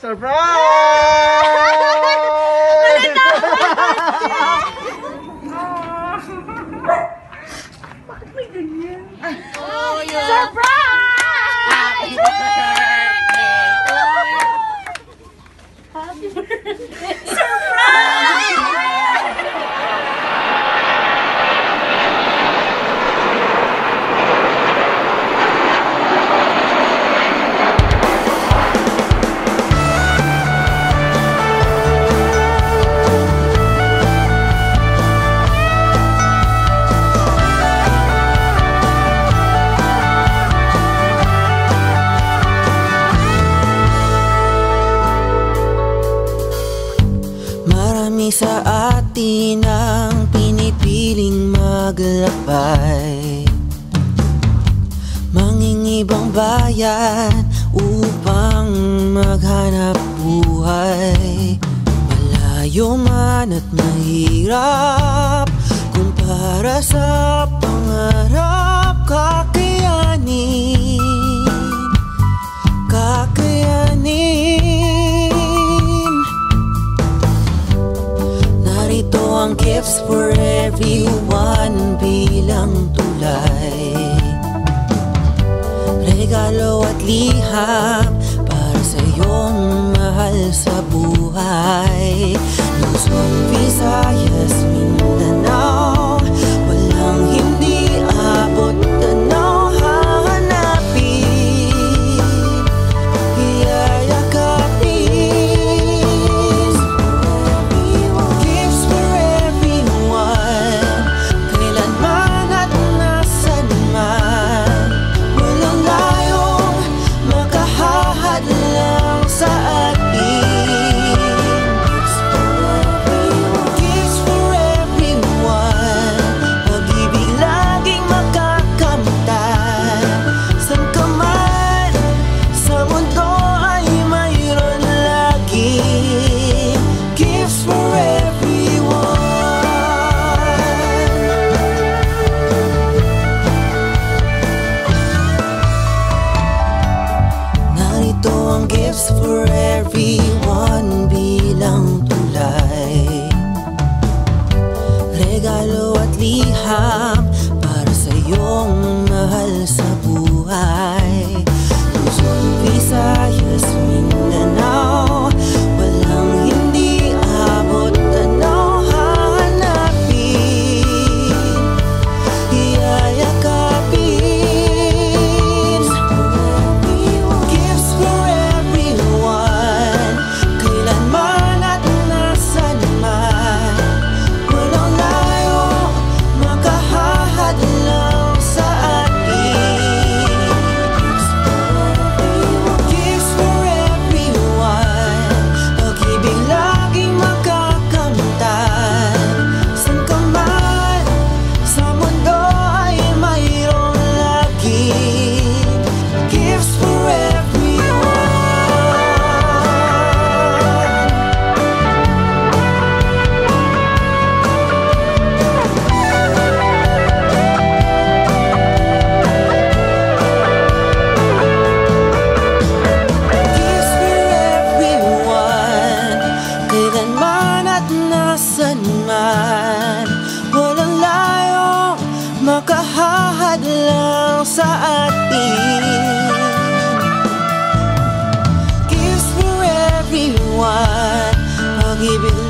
Surprise! Maglakbay. Mangingibang bayan upang maghanap buhay. Malayo man at mahirap Kung para sa pangarap Kakayanin for everyone bilang tulay. Regalo at liham para sa iyong lahat lang sa atin. Gives for everyone. Pag-ibig